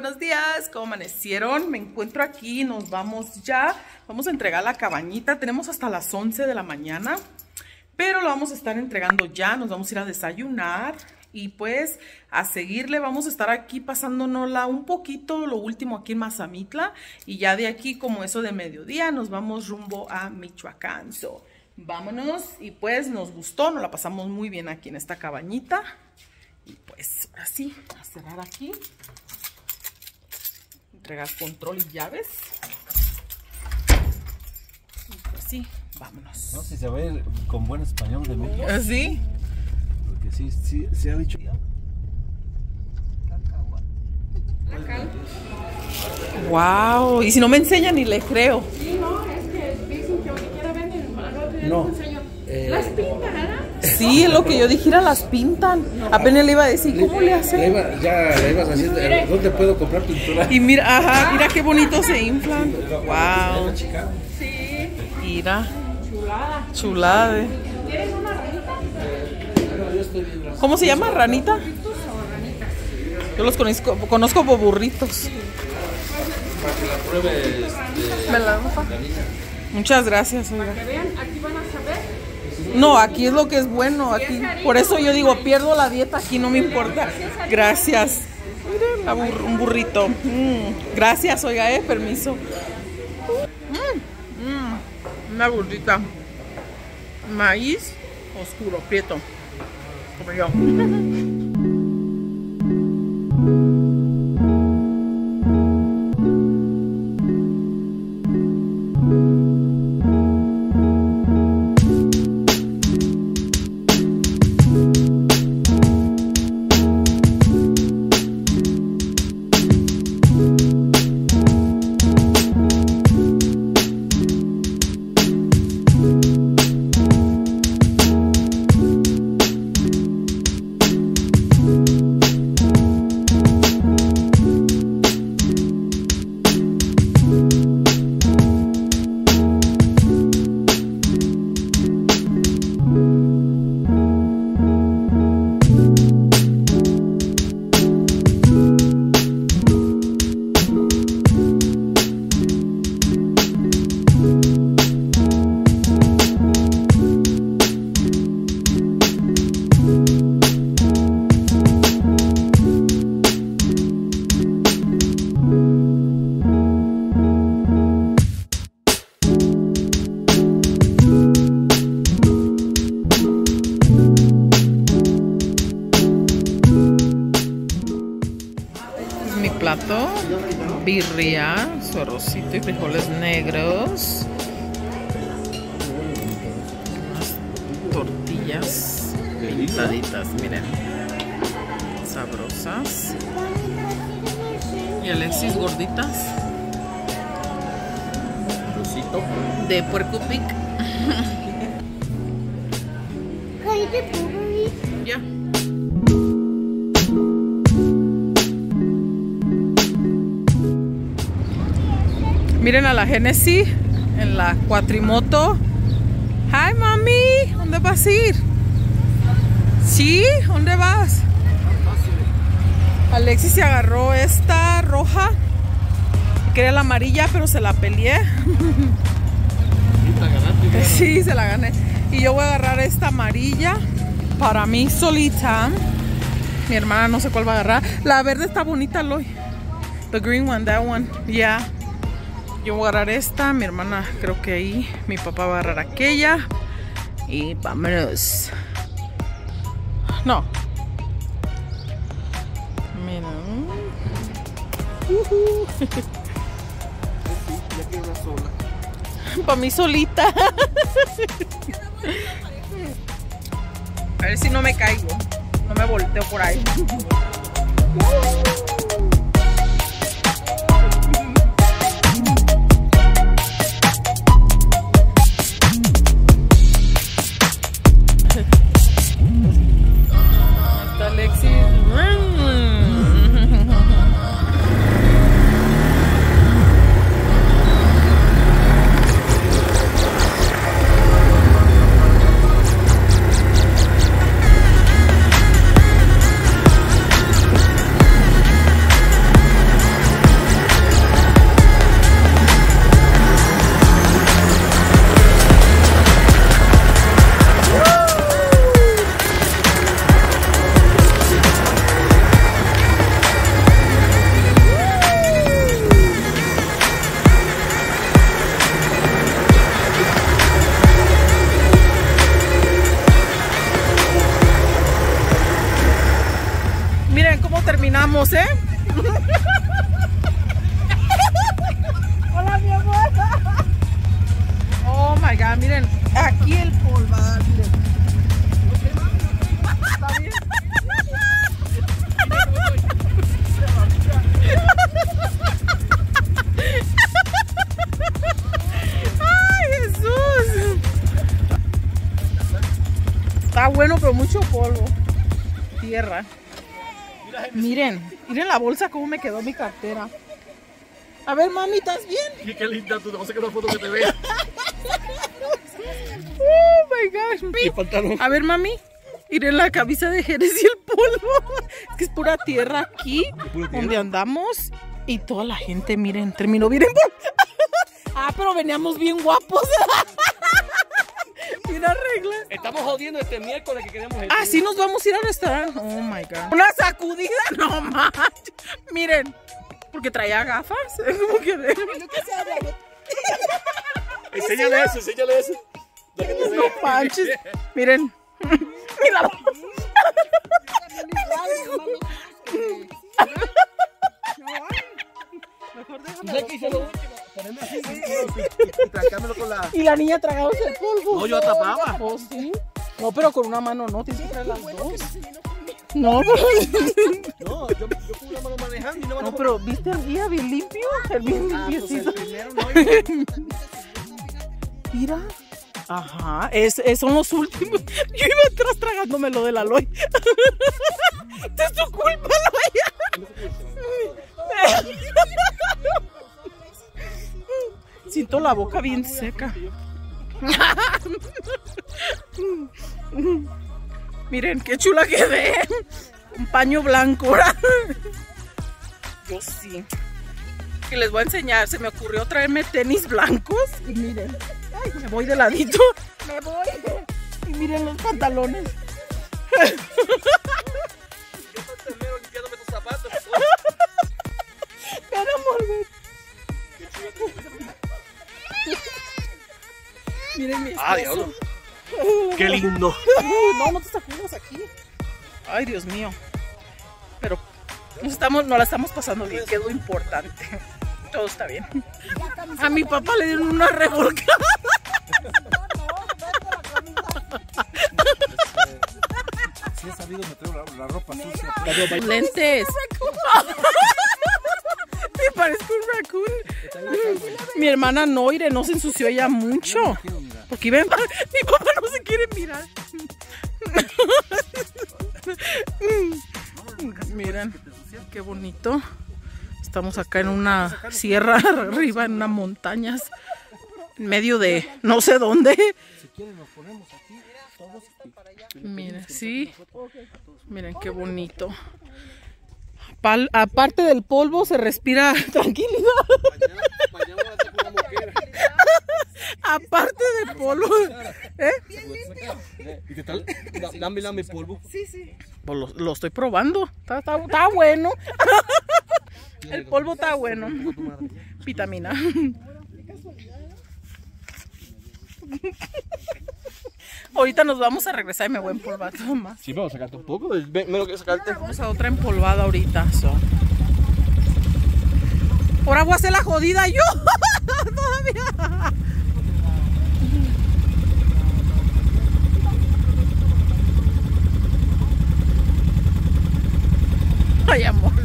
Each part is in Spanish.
buenos días, ¿cómo amanecieron? Me encuentro aquí, nos vamos ya, vamos a entregar la cabañita, tenemos hasta las 11 de la mañana, pero lo vamos a estar entregando ya, nos vamos a ir a desayunar y pues a seguirle, vamos a estar aquí pasándonosla un poquito, lo último aquí en Mazamitla y ya de aquí como eso de mediodía nos vamos rumbo a Michoacán, so, vámonos y pues nos gustó, nos la pasamos muy bien aquí en esta cabañita. Y pues así, a cerrar aquí entregar control y llaves. Y pues sí, vámonos. No sé si se va a ir con buen español de México. ¿Así? Porque sí, sí, se ha dicho. Wow, y si no me enseña ni le creo. Sí, no, es que dicen que ahorita venden, día No, Sí, es lo que yo dijera, las pintan. Apenas le iba a decir, ¿cómo le Le hacen? iba- ya le ibas haciendo. ¿Dónde puedo comprar pintura? Y mira, ajá, mira qué bonito se inflan. Wow, Chica. Sí, mira, chulada. chulada. ¿Quieren una ranita? ¿Cómo se llama? ¿Ranita? Yo los conozco, conozco por burritos. ¿Me la dan, papá? Muchas gracias, oiga. Que vean, aquí van a saber. No, aquí es lo que es bueno. Aquí, por eso yo digo, pierdo la dieta, aquí no me importa. Gracias. Un burrito. Mm, Gracias, oiga, eh, permiso. Mm, mm, Una burrita. Maíz oscuro, prieto. Como yo. plato. Birria, su arrocito y frijoles negros. Unas tortillas pintaditas, miren. Sabrosas. Y Alexis gorditas. De puerco pic. Ya. Miren a la Genesis en la cuatrimoto. Hi, mami. ¿Dónde vas a ir? ¿Sí? ¿Dónde vas? Alexis se agarró esta roja. Quería la amarilla, pero se la peleé. Sí, se la gané. Y yo voy a agarrar esta amarilla para mí solita. Mi hermana no sé cuál va a agarrar. La verde está bonita, Loy. The green one, that one. Yeah. Yo voy a agarrar esta. Mi hermana creo que ahí. Mi papá va a agarrar aquella. Y vámonos. No. Mira. Una sola. Para mí solita. A ver si no me caigo. No me volteo por ahí. ¿Eh? Hola, mi amor. Oh my god, miren, aquí el polvadal, miren. Bueno, pero mucho polvo. Tierra. Miren, miren la bolsa cómo me quedó mi cartera. A ver, mami, ¿estás bien? Y qué linda, tú te vas a sacar una foto que te vea. Oh my gosh. El pantalón. A ver, mami. Miren la camisa de Jerez y el polvo. Es que es pura tierra aquí pura tierra? donde andamos. Y toda la gente, miren, terminó bien. Ah, pero veníamos bien guapos. Bien arreglas. Estamos jodiendo este miércoles que queremos Ah, sí nos vamos a ir al restaurante. Oh my god. Una sacudida, no manches. Miren, porque traía gafas. Como que de- Enséñale eso, enséñale eso. No manches. Miren. Míralo. Mejor déjame. Ponerme así y trancármelo con la... Y la niña tragándose el polvo. No, yo tapaba. Oh, sí. No, pero con una mano no, tienes que traer las dos. No, pero, No, yo, yo con una mano manejando y una mano no, pero ¿viste el día bien limpio? El bien Ah, pues limpiecito. no. Mira. Ajá, es, es- son los últimos. Yo iba atrás tragándome lo del aloy. es tu culpa, Aloy. Siento la boca bien seca. Miren, qué chula quedé. Un paño blanco. Yo sí. Que les voy a enseñar. Se me ocurrió traerme tenis blancos. Y miren. Ay, me voy de ladito. Me voy. Y miren los pantalones. Miren mi Ah, esposo. diablo. Qué lindo. No, no te sacudas aquí. Ay, Dios mío. Pero nos, estamos, nos la estamos pasando bien, que es lo importante. Todo está bien. A mi papá le dieron una revolcada. Si he sabido meter la, la ropa sucia. Lentes. Me parezco un raccoon. Mi hermana Noire no se ensució ella mucho. Porque ven, mi papá no se quiere mirar. Miren, qué bonito. Estamos acá en una sierra arriba, en unas montañas, en medio de no sé dónde. Miren, sí. Miren qué bonito. Aparte del polvo se respira tranquilidad. Mañana voy a hacer una moquera. Aparte del polvo. ¿Eh? ¿Y qué tal? Da- Dame, dame polvo. Pues lo, lo estoy probando. Está, está- está bueno. El polvo está bueno. Vitamina. Ahorita nos vamos a regresar y me voy a empolvar todo más. Sí, vamos a sacarte un poco. Ven, me lo que sacarte. Vamos a otra empolvada ahorita. so. Ahora voy a hacer la jodida yo. Todavía. Ay, amor.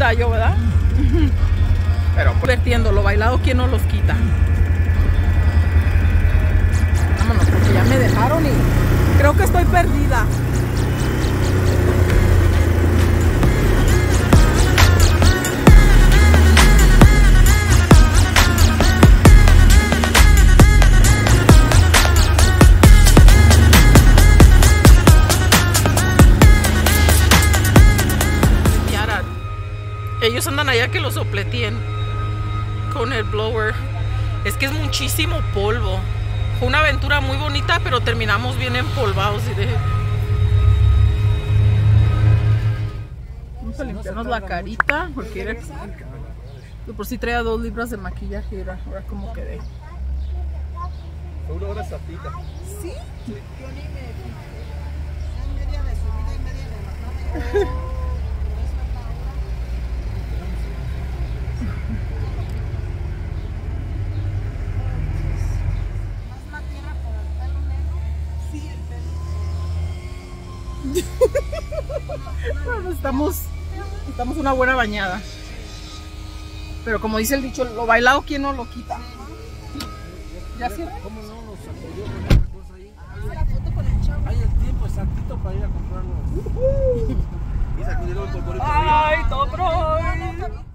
Linda yo, ¿verdad? Pero vertiendo, lo bailado, ¿quién no los quita? Ellos andan allá que lo sopletien con el blower. Es que es muchísimo polvo. Fue una aventura muy bonita, pero terminamos bien empolvados. Y de... Vamos a limpiarnos la carita porque era... de por si traía dos libras de maquillaje y ahora, ahora como quedé. Fue una hora sapita. Bueno, estamos, estamos una buena bañada. Pero como dice el dicho, lo bailado, ¿quién no lo quita? ¿Ya cierra? ¿Cómo no nos apoyó con esa cosa ahí? Hay el tiempo exactito para ir a comprarlo. Y sacudieron el polvorito arriba. ¡Ay, Topro!